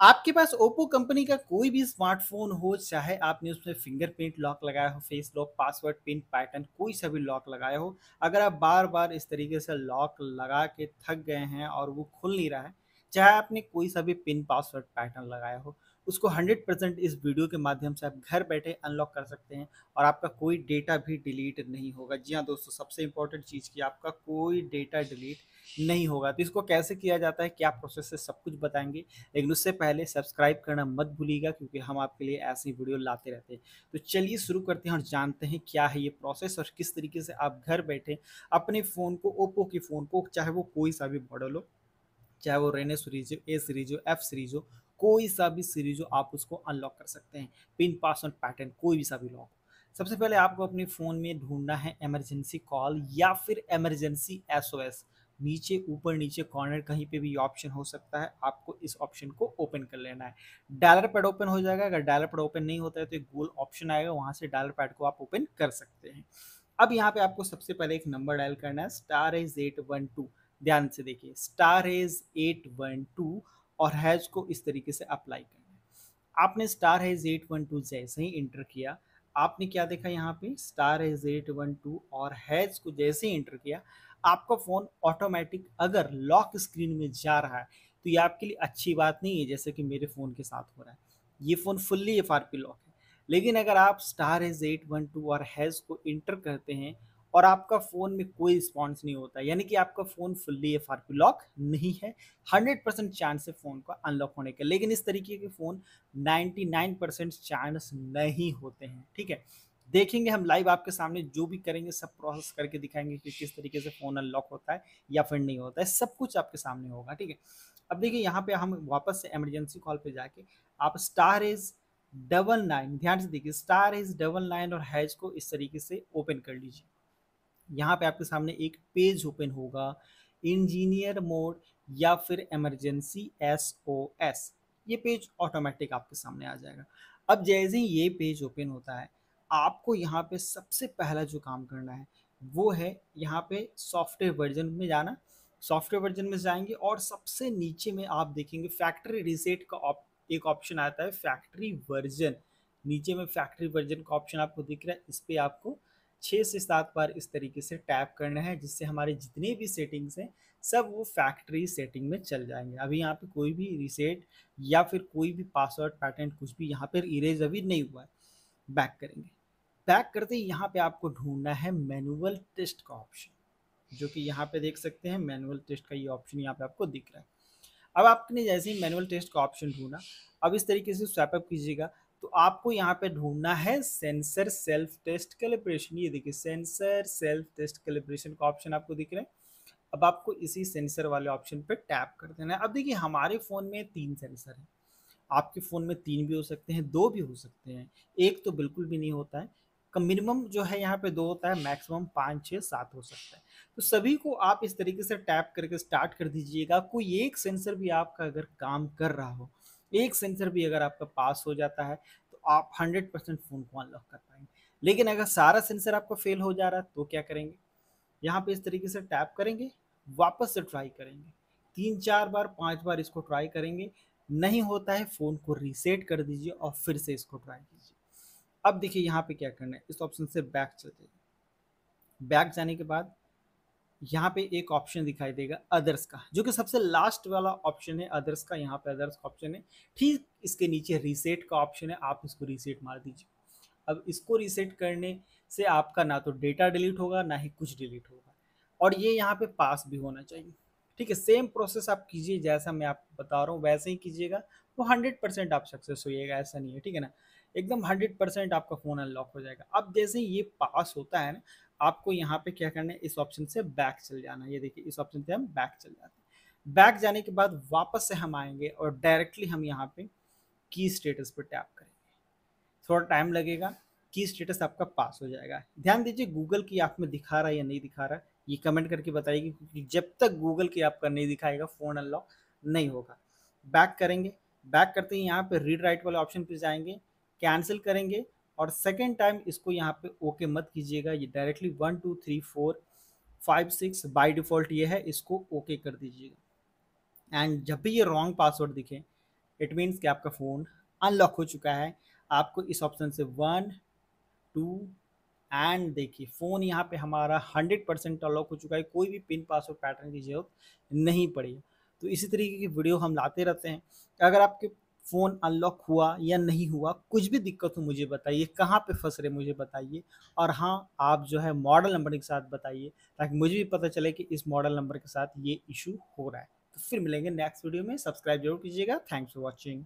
आपके पास Oppo company का कोई भी स्मार्टफ़ोन हो, चाहे आपने उसमें फिंगरप्रिंट लॉक लगाया हो face lock password pin pattern कोई सा भी लॉक लगाया हो, अगर आप बार बार इस तरीके से लॉक लगा के थक गए हैं और वो खुल नहीं रहा है, चाहे आपने कोई सा भी पिन पासवर्ड पैटर्न लगाया हो उसको 100% इस वीडियो के माध्यम से आप घर बैठे अनलॉक कर सकते हैं और आपका कोई डेटा भी डिलीट नहीं होगा। जी हाँ दोस्तों, सबसे इंपॉर्टेंट चीज़ की आपका कोई डेटा डिलीट नहीं होगा। तो इसको कैसे किया जाता है, क्या प्रोसेस है, सब कुछ बताएँगे। लेकिन उससे पहले सब्सक्राइब करना मत भूलिएगा क्योंकि हम आपके लिए ऐसी वीडियो लाते रहते हैं। तो चलिए शुरू करते हैं और जानते हैं क्या है ये प्रोसेस और किस तरीके से आप घर बैठे अपने फ़ोन को ओप्पो के फ़ोन को, चाहे वो कोई सा भी मॉडल हो, चाहे वो रेने सीरीज़ हो ए सीरीज़ हो एफ़ सीरीज़ हो कोई सा भी सीरीज़ हो आप उसको अनलॉक कर सकते हैं। पिन पासवर्ड पैटर्न कोई भी सा भी लॉक सबसे पहले आपको अपने फ़ोन में ढूंढना है एमरजेंसी कॉल या फिर इमरजेंसी एसओएस नीचे, ऊपर, नीचे कॉर्नर कहीं पे भी ऑप्शन हो सकता है। आपको इस ऑप्शन को ओपन कर लेना है। डायलर पैड ओपन हो जाएगा। अगर डायलर पैड ओपन नहीं होता है तो एक गोल ऑप्शन आएगा। वहाँ से डायलर पैड को आप ओपन कर सकते हैं। अब यहाँ पे आपको सबसे पहले एक नंबर डायल करना है। Star hash eight one two ध्यान से देखिए। Star hash eight one two और हैज़ को इस तरीके से अप्लाई करना है। आपने star hash eight one two जैसे ही इंटर किया, आपने क्या देखा यहाँ पे? Star hash eight one two और हैज़ को जैसे ही इंटर किया, आपका फ़ोन ऑटोमेटिक अगर लॉक स्क्रीन में जा रहा है तो ये आपके लिए अच्छी बात नहीं है, जैसे कि मेरे फ़ोन के साथ हो रहा है। ये फ़ोन फुल्ली एफआरपी लॉक है। लेकिन अगर आप star hash eight one two और हैज़ को इंटर करते हैं और आपका फ़ोन में कोई रिस्पॉन्स नहीं होता। यानी कि आपका phone fully F R lock नहीं है। 100 परसेंट चांस है फ़ोन का अनलॉक होने का। लेकिन इस तरीके के फ़ोन 99 परसेंट चांस नहीं होते हैं। ठीक है? देखेंगे हम लाइव आपके सामने जो भी करेंगे, सब प्रोसेस करके दिखाएँगे कि किस तरीके से फ़ोन अनलॉक होता है या फिर नहीं होता है। सब कुछ आपके सामने होगा। ठीक है? अब देखिए, यहाँ पे हम वापस से एमरजेंसी कॉल पे जाके आप स्टार इज़ डबल नाइन ध्यान से देखिए स्टार इज़ डबल नाइन और हैज़ को इस तरीके से ओपन कर लीजिए। यहाँ पे आपके सामने एक पेज ओपन होगा इंजीनियर मोड या फिर इमरजेंसी एस ओ एस ये पेज ऑटोमेटिक आपके सामने आ जाएगा। अब जैसे ही ये पेज ओपन होता है आपको यहाँ पे सबसे पहला जो काम करना है वो है यहाँ पे सॉफ्टवेयर वर्जन में जाना। सॉफ्टवेयर वर्जन में जाएँगे और सबसे नीचे में आप देखेंगे फैक्ट्री रिसेट का op, एक ऑप्शन आता है फैक्ट्री वर्जन। नीचे में फैक्ट्री वर्जन का ऑप्शन आपको दिख रहा है इस पर आपको छः से सात बार इस तरीके से टैप करना है, जिससे हमारे जितने भी सेटिंग्स हैं, सब वो फैक्ट्री सेटिंग में चल जाएँगे। अभी यहाँ पे कोई भी रिसेट या फिर कोई भी पासवर्ड पैटर्न कुछ भी यहाँ पर इरेज अभी नहीं हुआ है बैक करेंगे। बैक करते ही यहाँ पे आपको ढूंढना है मैनुअल टेस्ट का ऑप्शन जो कि यहाँ पे देख सकते हैं मैनुअल टेस्ट का ये ऑप्शन यहाँ पे आपको दिख रहा है। अब आपने जैसे ही मैनुअल टेस्ट का ऑप्शन ढूंढा, अब इस तरीके से स्वैपअप कीजिएगा। तो आपको यहाँ पे ढूंढना है सेंसर सेल्फ टेस्ट कैलिब्रेशन ये देखिए सेंसर सेल्फ टेस्ट कैलिब्रेशन का ऑप्शन आपको दिख रहा है। अब आपको इसी सेंसर वाले ऑप्शन पे टैप कर देना है। अब देखिए, हमारे फ़ोन में तीन सेंसर हैं। आपके फ़ोन में तीन भी हो सकते हैं, दो भी हो सकते हैं। एक तो बिल्कुल भी नहीं होता है। का मिनिमम जो है यहाँ पे दो होता है मैक्सिमम पाँच छः सात हो सकता है। तो सभी को आप इस तरीके से टैप करके स्टार्ट कर दीजिएगा। कोई एक सेंसर भी आपका अगर काम कर रहा हो एक सेंसर भी अगर आपका पास हो जाता है तो आप 100 परसेंट फ़ोन को अनलॉक कर पाएँगे। लेकिन अगर सारा सेंसर आपका फेल हो जा रहा है तो क्या करेंगे? यहाँ पे इस तरीके से टैप करेंगे, वापस से ट्राई करेंगे। तीन, चार बार, पाँच बार इसको ट्राई करेंगे, नहीं होता है, फ़ोन को रीसेट कर दीजिए और फिर से इसको ट्राई कीजिए। अब देखिए यहाँ पे क्या करना है, इस ऑप्शन से बैक चल जाइए बैक जाने के बाद यहाँ पे एक ऑप्शन दिखाई देगा अदर्स का, जो कि सबसे लास्ट वाला ऑप्शन है अदर्स का, यहाँ पे अदर्स ऑप्शन है। ठीक इसके नीचे रीसेट का ऑप्शन है, आप इसको रीसेट मार दीजिए। अब इसको रीसेट करने से आपका ना तो डेटा डिलीट होगा, ना ही कुछ डिलीट होगा। और ये यहाँ पे पास भी होना चाहिए। ठीक है सेम प्रोसेस आप कीजिए, जैसा मैं आपको बता रहा हूँ, वैसे ही कीजिएगा, वो हंड्रेड परसेंट आप सक्सेस होइएगा, ऐसा नहीं है, ठीक है ना? एकदम हंड्रेड परसेंट आपका फ़ोन अनलॉक हो जाएगा। अब जैसे ये पास होता है ना आपको यहाँ पे क्या करना है? इस ऑप्शन से बैक चल जाना ये देखिए, इस ऑप्शन से हम बैक चल जाते हैं। बैक जाने के बाद वापस से हम आएँगे और डायरेक्टली हम यहाँ पे की स्टेटस पर टैप करेंगे। थोड़ा टाइम लगेगा की स्टेटस आपका पास हो जाएगा। ध्यान दीजिए गूगल की आप में दिखा रहा है या नहीं दिखा रहा ये कमेंट करके बताइए, क्योंकि जब तक गूगल की आपका नहीं दिखाएगा फ़ोन अनलॉक नहीं होगा। बैक करेंगे। बैक करते ही यहाँ पे रीड राइट वाले ऑप्शन पे जाएँगे। कैंसिल करेंगे। और सेकेंड टाइम इसको यहाँ पे ओके मत कीजिएगा, ये directly one two three four five six by default ये है, इसको ओके कर दीजिएगा। एंड जब भी ये रॉन्ग पासवर्ड दिखे इट मीन्स कि आपका फ़ोन अनलॉक हो चुका है। आपको इस ऑप्शन से वन टू एंड देखिए फ़ोन यहाँ पे हमारा हंड्रेड परसेंट अनलॉक हो चुका है। कोई भी पिन पासवर्ड पैटर्न की ज़रूरत नहीं पड़ी। तो इसी तरीके की वीडियो हम लाते रहते हैं। अगर आपके फ़ोन अनलॉक हुआ या नहीं हुआ, कुछ भी दिक्कत हो मुझे बताइए। कहाँ पे फंस रहे मुझे बताइए। और हाँ आप जो है मॉडल नंबर के साथ बताइए, ताकि मुझे भी पता चले कि इस मॉडल नंबर के साथ ये इशू हो रहा है। तो फिर मिलेंगे नेक्स्ट वीडियो में। सब्सक्राइब ज़रूर कीजिएगा। Thanks for watching.